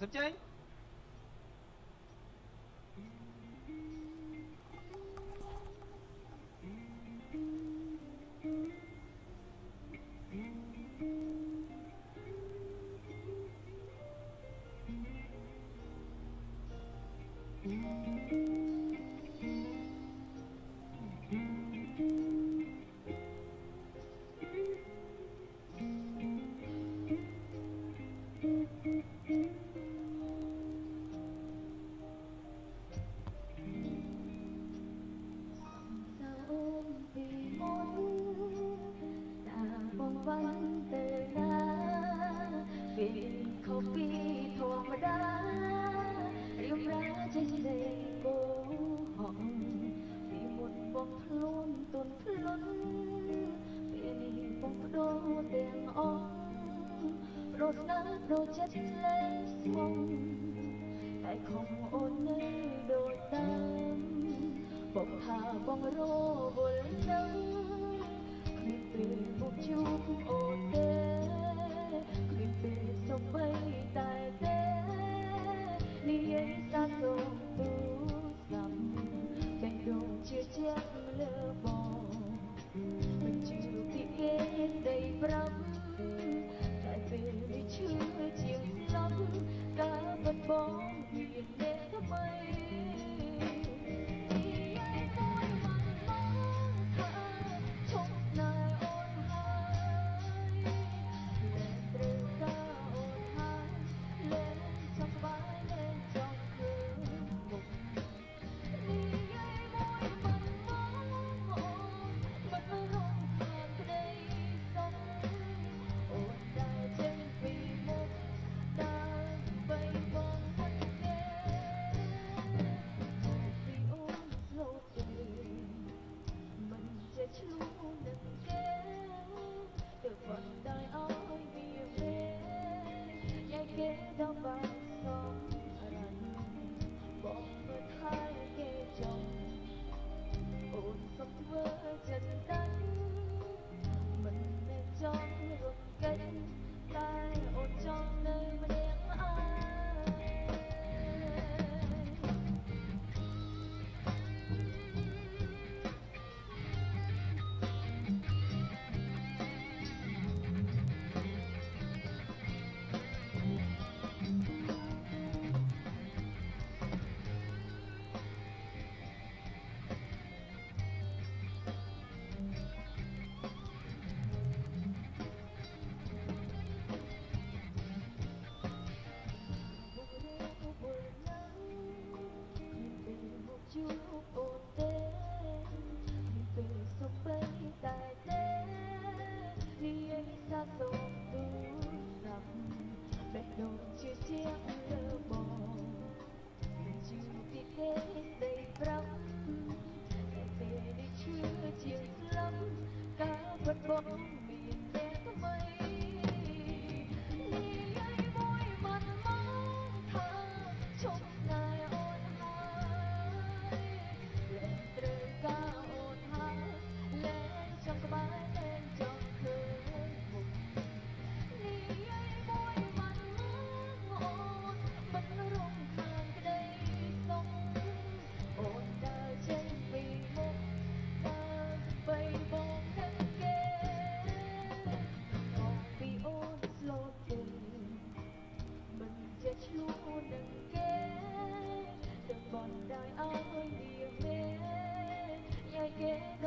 Sắp chơi Thank you. សំចេញដូចចិត្តលេងស្មុំតែខំអូននៅដូចតាមបងថាបងរវល់នឹងគ្មានពេលមក ជួបអូនទេគ្មានពេលសំបីតែទេនិយាយសាសូមទូសំបេះដូងជាជាក់លើបងមិនជឿពីគេដីប្រាប់តែពេលនេះឈឺជាងស្លាប់ការបាត់បង់មានអ្នកថ្មី luôn đừng kéo được phần đời ôi bia về dài kế đau bằng con rành bọn mình hai kê chồng ồn sống vỡ chân ta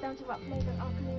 down to what flavor alchemy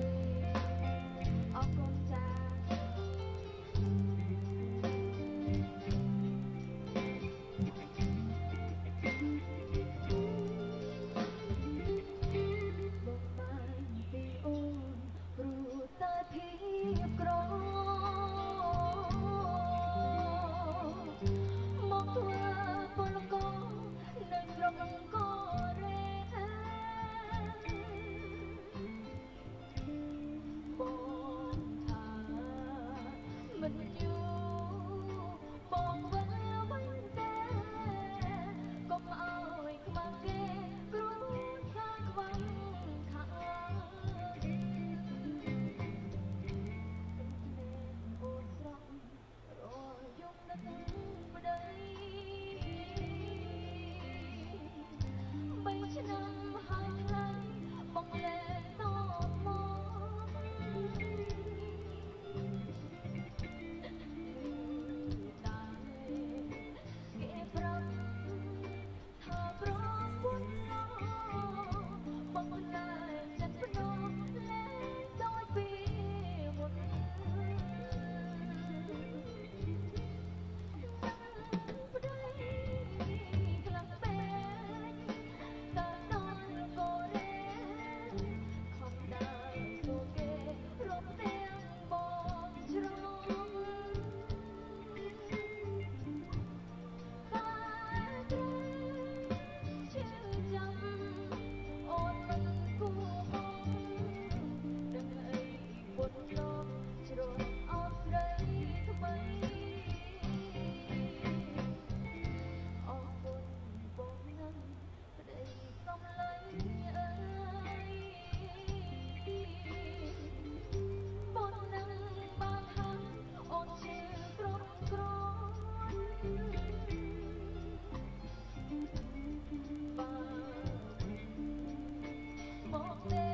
Oh.